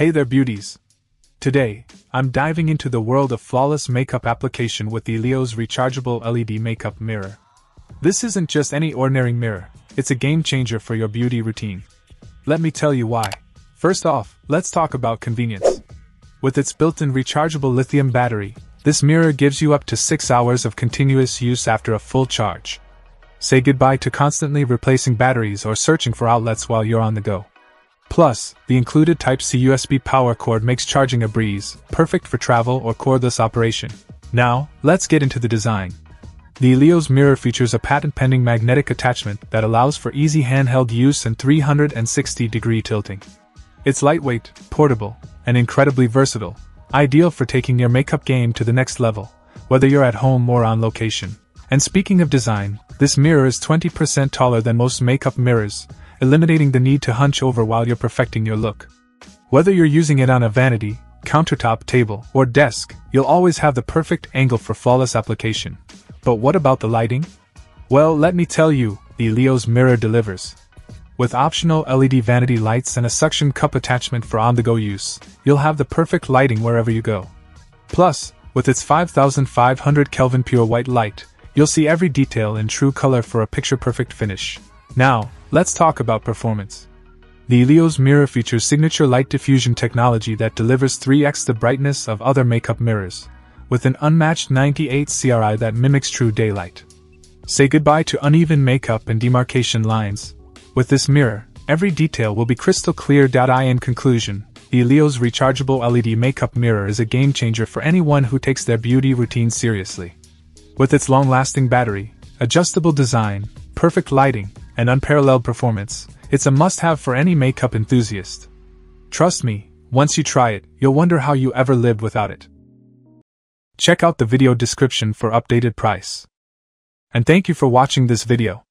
Hey there, beauties! Today, I'm diving into the world of flawless makeup application with the Ilios rechargeable LED makeup mirror. This isn't just any ordinary mirror, it's a game changer for your beauty routine. Let me tell you why. First off, let's talk about convenience. With its built in rechargeable lithium battery, this mirror gives you up to 6 hours of continuous use after a full charge. Say goodbye to constantly replacing batteries or searching for outlets while you're on the go. Plus, the included Type-C USB power cord makes charging a breeze, perfect for travel or cordless operation. Now, let's get into the design. The Ilios mirror features a patent-pending magnetic attachment that allows for easy handheld use and 360-degree tilting. It's lightweight, portable, and incredibly versatile, ideal for taking your makeup game to the next level, whether you're at home or on location. And speaking of design, this mirror is 20% taller than most makeup mirrors, eliminating the need to hunch over while you're perfecting your look. Whether you're using it on a vanity, countertop table, or desk, you'll always have the perfect angle for flawless application. But what about the lighting? Well, let me tell you, the Ilios mirror delivers. With optional LED vanity lights and a suction cup attachment for on the go use, you'll have the perfect lighting wherever you go. Plus, with its 5500 Kelvin pure white light, you'll see every detail in true color for a picture perfect finish. Now, let's talk about performance. The Ilios mirror features signature light diffusion technology that delivers 3x the brightness of other makeup mirrors, with an unmatched 98 CRI that mimics true daylight. Say goodbye to uneven makeup and demarcation lines. With this mirror, every detail will be crystal clear. I in conclusion, the Ilios rechargeable LED makeup mirror is a game changer for anyone who takes their beauty routine seriously. With its long lasting battery, adjustable design, perfect lighting, and unparalleled performance, it's a must have for any makeup enthusiast. Trust me, once you try it, you'll wonder how you ever lived without it. Check out the video description for updated price. And thank you for watching this video.